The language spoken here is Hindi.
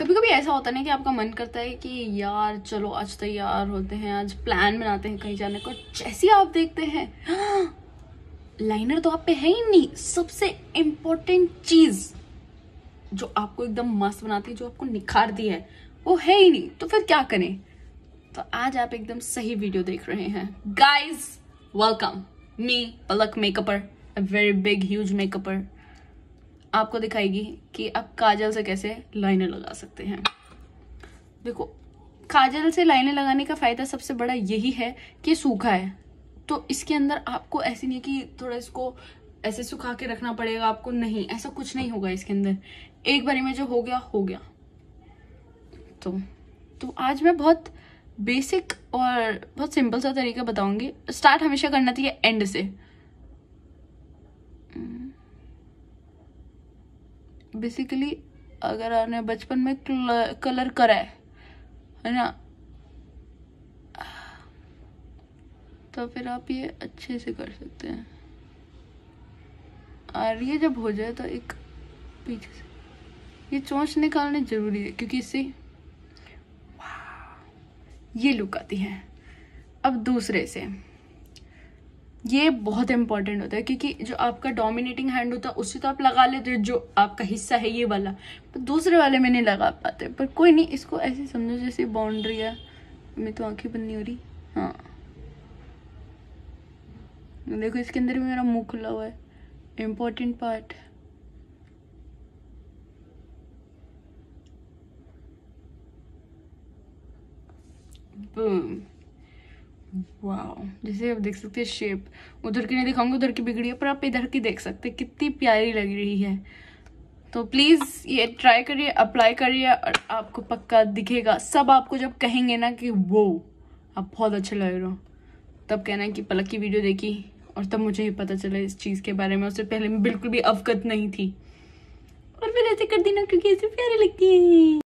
कभी कभी ऐसा होता नहीं कि आपका मन करता है कि यार, चलो आज तैयार होते हैं, आज प्लान बनाते हैं कहीं जाने को, जैसे आप देखते हैं लाइनर तो आप पे है ही नहीं। सबसे इम्पोर्टेंट चीज़ जो आपको एकदम मस्त बनाती है, जो आपको निखारती है, वो है ही नहीं। तो फिर क्या करें? तो आज आप एकदम सही वीडियो देख रहे हैं। Guys welcome me Palak makeupper very big huge makeupper आपको दिखाएगी कि आप काजल से कैसे लाइनें लगा सकते हैं। देखो, काजल से लाइनें लगाने का फ़ायदा सबसे बड़ा यही है कि सूखा है। तो इसके अंदर आपको ऐसे नहीं कि थोड़ा इसको ऐसे सुखा के रखना पड़ेगा, आपको नहीं, ऐसा कुछ नहीं होगा इसके अंदर। एक बारी में जो हो गया हो गया। तो तो आज मैं बहुत बेसिक और बहुत सिंपल सा तरीका बताऊँगी। स्टार्ट हमेशा करना चाहिए एंड से। बेसिकली अगर आपने बचपन में कलर करा है है ना? तो फिर आप ये अच्छे से कर सकते हैं। और ये जब हो जाए तो एक पीछे से, ये चोंच निकालने ज़रूरी है, क्योंकि इससे ये लुक आती है। अब दूसरे से। ये बहुत इंपॉर्टेंट होता है, क्योंकि जो आपका डोमिनेटिंग हैंड होता है उससे तो आप लगा लेते हो, जो आपका हिस्सा है ये वाला। पर दूसरे वाले में नहीं लगा पाते। पर कोई नहीं, इसको ऐसे समझो जैसे बाउंड्री है मैं तो आँखें बंद नहीं हो रही। हाँ। देखो, इसके अंदर भी मेरा मुँह खुला हुआ है। इम्पोर्टेंट पार्ट boom वाह जैसे आप देख सकते हैं शेप उधर की नहीं दिखाऊँगी, उधर की बिगड़ी है, पर आप इधर की देख सकते हैं, कितनी प्यारी लग रही है। तो प्लीज़ ये ट्राई करिए अप्लाई करिए, और आपको पक्का दिखेगा। सब आपको जब कहेंगे ना कि वो आप बहुत अच्छे लग रहे हो। तब कहना है कि, पलक की वीडियो देखी। और तब मुझे ही पता चला इस चीज़ के बारे में। उससे पहले मैं बिल्कुल भी अवगत नहीं थी। और फिर ऐसे कर दी ना, क्योंकि ऐसे प्यारी लगती है